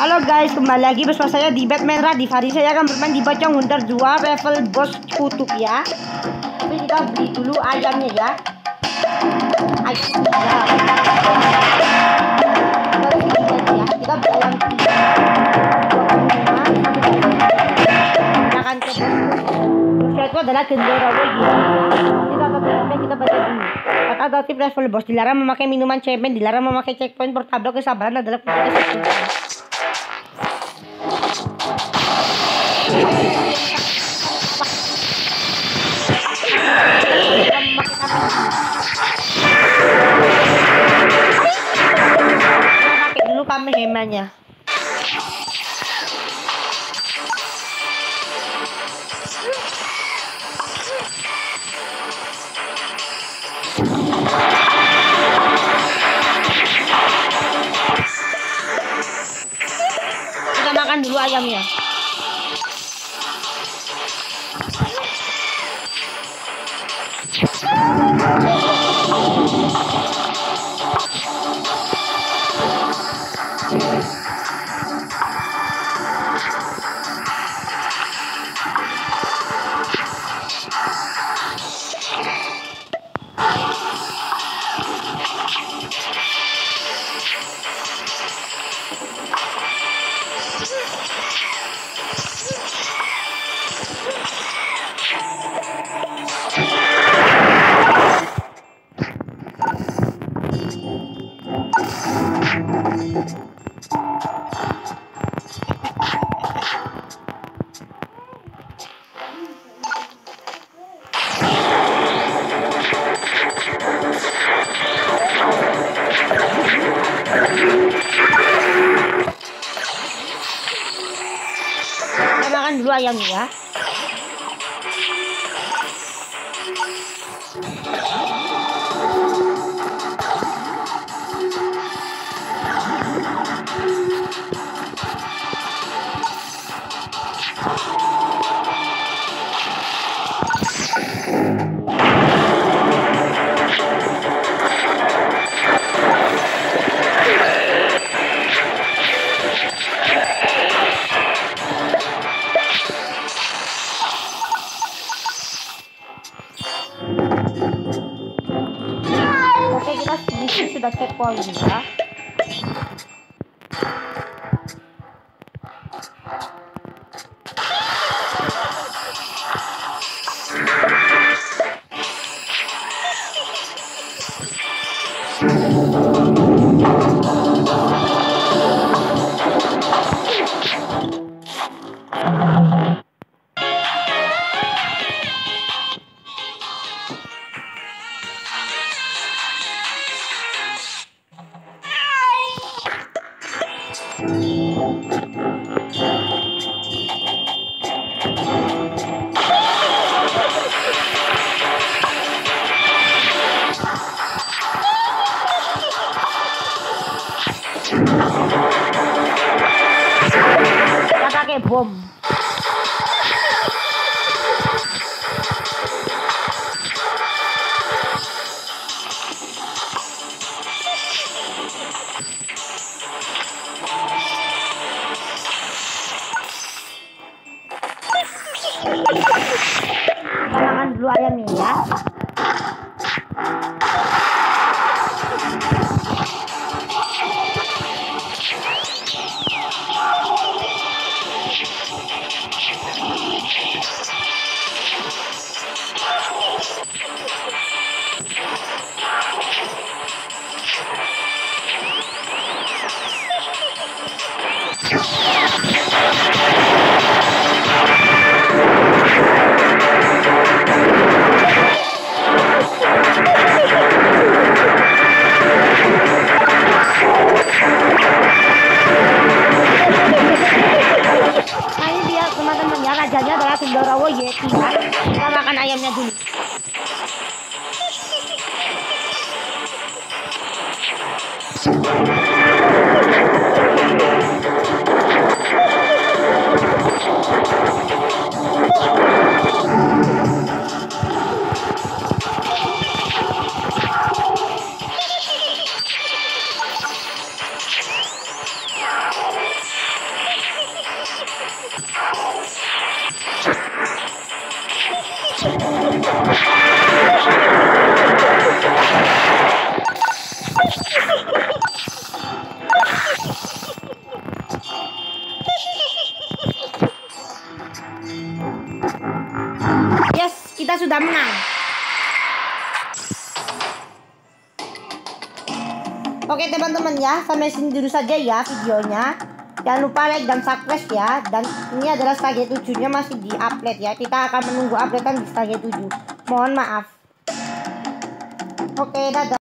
Halo guys, kembali lagi bersama saya di Batman Radif Hari saya akan bermain di Pocong Hunter 2 level bos kutub ya. Tapi kita beli dulu ayamnya ya. Ayam ya. Kita beli ayam Kita akan ke bos adalah lagi Kita kita baca dulu. Kata adaptif level bos dilarang memakai minuman cemen, dilarang memakai checkpoint portable kesabaran adalah kunci pakai dulu dulu ayamnya. kita makan dulu ayamnya ya Oke kita di sini sudah checkpoint ya pakai bom ayamnya dulu Yes, kita sudah menang. Oke teman-teman ya, sampai sini dulu saja ya videonya. Jangan lupa like dan subscribe ya. Dan ini adalah stage 7-nya masih di upload ya. Kita akan menunggu uploadan di stage 7. Mohon maaf. Oke, dadah.